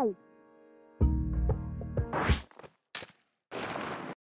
Ow.